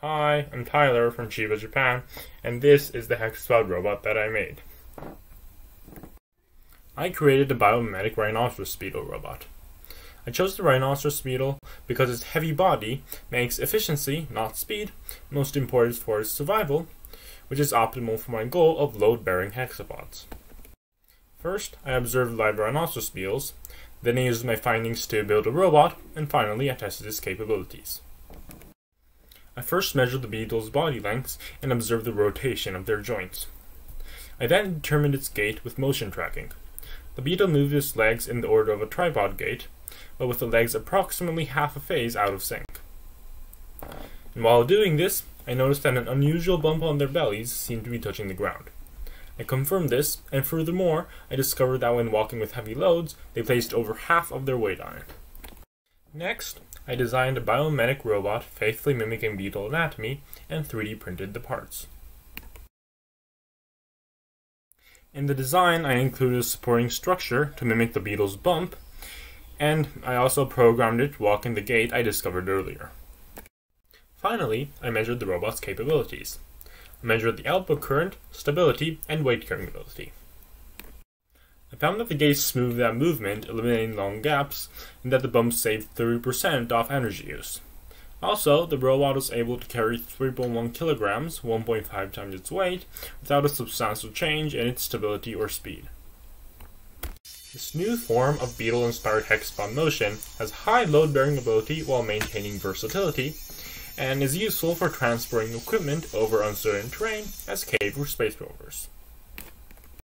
Hi, I'm Tyler from Chiba Japan, and this is the Hexapod robot that I made. I created the biomimetic rhinoceros beetle robot. I chose the rhinoceros beetle because its heavy body makes efficiency, not speed, most important for its survival, which is optimal for my goal of load-bearing hexapods. First, I observed live rhinoceros beetles, then I used my findings to build a robot, and finally I tested its capabilities. I first measured the beetle's body lengths and observed the rotation of their joints. I then determined its gait with motion tracking. The beetle moved its legs in the order of a tripod gait, but with the legs approximately half a phase out of sync. And while doing this, I noticed that an unusual bump on their bellies seemed to be touching the ground. I confirmed this, and furthermore, I discovered that when walking with heavy loads, they placed over half of their weight on it. Next, I designed a biomimetic robot faithfully mimicking beetle anatomy and 3D printed the parts. In the design, I included a supporting structure to mimic the beetle's bump, and I also programmed it to walk in the gait I discovered earlier. Finally, I measured the robot's capabilities. I measured the output current, stability, and weight carrying ability. I found that the gait smoothed out movement, eliminating long gaps, and that the bump saved 30% off energy use. Also, the robot was able to carry 3.1 kilograms, 1.5 times its weight, without a substantial change in its stability or speed. This new form of beetle-inspired hexapod motion has high load-bearing ability while maintaining versatility, and is useful for transporting equipment over uncertain terrain as cave or space rovers.